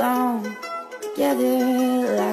strong together.